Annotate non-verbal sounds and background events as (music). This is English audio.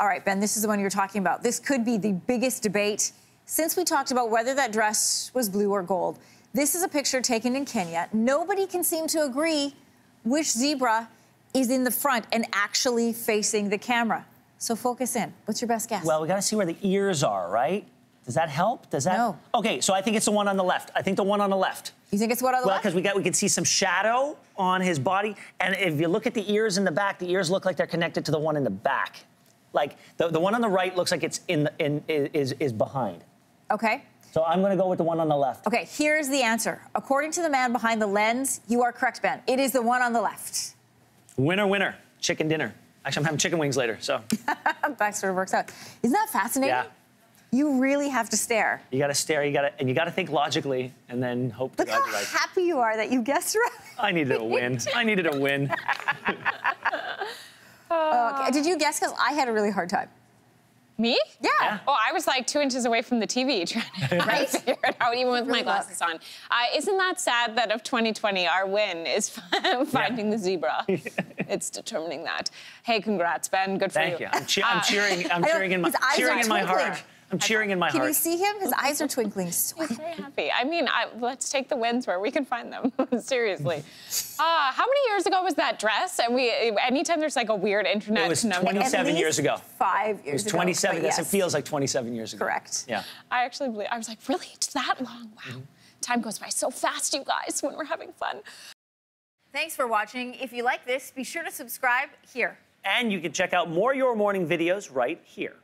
All right, Ben, this is the one you're talking about. This could be the biggest debate since we talked about whether that dress was blue or gold. This is a picture taken in Kenya. Nobody can seem to agree which zebra is in the front and actually facing the camera. So focus in. What's your best guess? Well, we got to see where the ears are, right? Does that help? Does that? No. Okay, so I think it's the one on the left. I think the one on the left. you think it's what on the Well, left? because we got we can see some shadow on his body, and if you look at the ears in the back, the ears look like they're connected to the one in the back. Like the, the one on the right looks like it's in the, in is is behind. Okay. So I'm gonna go with the one on the left. Okay, here's the answer. According to the man behind the lens, you are correct, Ben. It is the one on the left. Winner, winner, chicken dinner. Actually, I'm having chicken wings later, so that sort of works out. Isn't that fascinating? yeah. You really have to stare. You gotta stare, you gotta, and you gotta think logically, and then hope to Look God how you're right. happy you are that you guessed right. I needed a win. (laughs) I needed a win. (laughs) Okay, Did you guess? Because I had a really hard time. Me? Yeah. Yeah. Oh, I was like two inches away from the TV (laughs) trying to Right? (laughs) figure it out, even with Really my glasses on. Uh, isn't that sad that of 2020, our win is (laughs) finding the zebra? it's determining that. Hey, congrats, Ben. Good for Thank you. Thank you. I'm, che- I'm Uh, cheering. I'm cheering in my cheering in my heart. I'm cheering in my heart. Can you see him? His eyes are twinkling. So He's very happy. I mean, I, let's take the wins where we can find them. (laughs) Seriously. Uh, how many years ago was that dress? And we, anytime there's like a weird internet It was number- 20 27 At years ago. Five It years was 27. but Yes, it feels like 27 years ago. Correct. Yeah. I actually believe, I was like, really? It's that long? Wow. Mm-hmm. Time goes by so fast, you guys, when we're having fun. Thanks for watching. If you like this, be sure to subscribe here. And you can check out more Your Morning videos right here.